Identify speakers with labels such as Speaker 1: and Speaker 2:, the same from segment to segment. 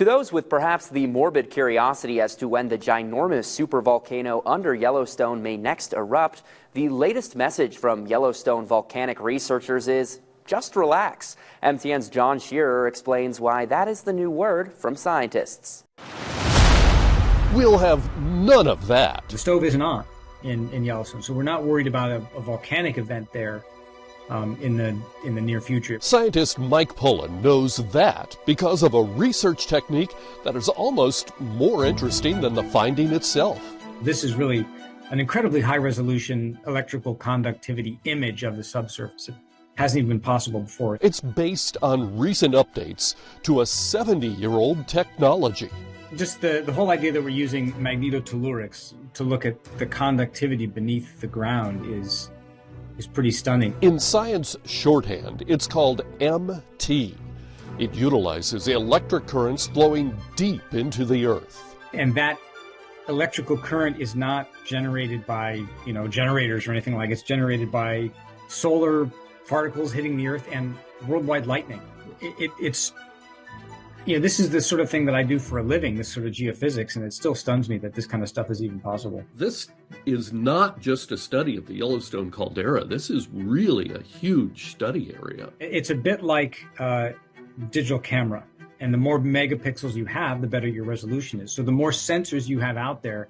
Speaker 1: To those with perhaps the morbid curiosity as to when the ginormous supervolcano under Yellowstone may next erupt, the latest message from Yellowstone volcanic researchers is just relax. MTN's John Shearer explains why that is the new word from scientists.
Speaker 2: We'll have none of that.
Speaker 3: The stove isn't on in, in Yellowstone, so we're not worried about a, a volcanic event there um, in the in the near future.
Speaker 2: Scientist Mike Poland knows that because of a research technique that is almost more interesting than the finding itself.
Speaker 3: This is really an incredibly high resolution electrical conductivity image of the subsurface. It hasn't even been possible before.
Speaker 2: It's based on recent updates to a 70 year old technology.
Speaker 3: Just the, the whole idea that we're using magnetotellurics to look at the conductivity beneath the ground is is pretty stunning.
Speaker 2: In science shorthand, it's called MT. It utilizes electric currents flowing deep into the earth.
Speaker 3: And that electrical current is not generated by, you know, generators or anything like it. It's generated by solar particles hitting the earth and worldwide lightning. It, it, it's you know, this is the sort of thing that I do for a living, this sort of geophysics, and it still stuns me that this kind of stuff is even possible.
Speaker 2: This is not just a study of the Yellowstone caldera. This is really a huge study area.
Speaker 3: It's a bit like uh, digital camera. And the more megapixels you have, the better your resolution is. So the more sensors you have out there,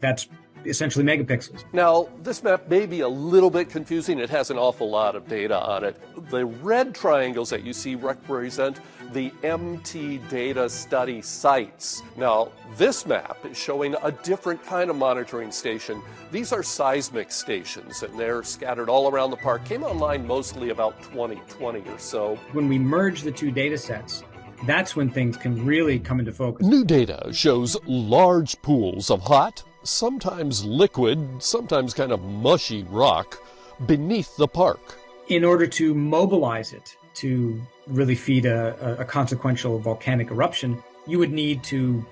Speaker 3: that's essentially megapixels.
Speaker 2: Now, this map may be a little bit confusing. It has an awful lot of data on it. The red triangles that you see represent the MT data study sites. Now, this map is showing a different kind of monitoring station. These are seismic stations, and they're scattered all around the park. Came online mostly about 2020 or so.
Speaker 3: When we merge the two data sets, that's when things can really come into focus.
Speaker 2: New data shows large pools of hot, sometimes liquid, sometimes kind of mushy rock beneath the park.
Speaker 3: In order to mobilize it to really feed a, a consequential volcanic eruption, you would need to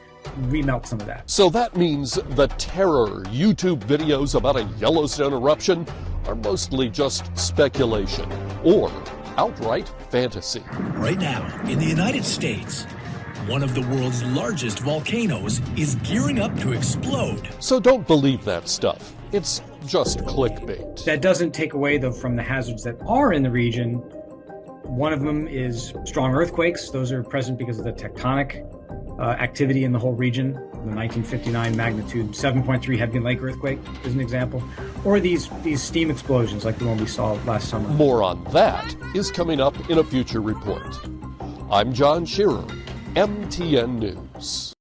Speaker 3: remelt some of that.
Speaker 2: So that means the terror YouTube videos about a Yellowstone eruption are mostly just speculation or outright fantasy.
Speaker 4: Right now, in the United States, one of the world's largest volcanoes is gearing up to explode.
Speaker 2: So don't believe that stuff. It's just clickbait.
Speaker 3: That doesn't take away, though, from the hazards that are in the region. One of them is strong earthquakes. Those are present because of the tectonic uh, activity in the whole region. The 1959 magnitude 7.3 Hebgen Lake earthquake is an example, or these these steam explosions like the one we saw last summer.
Speaker 2: More on that is coming up in a future report. I'm John Shearer. MTN News.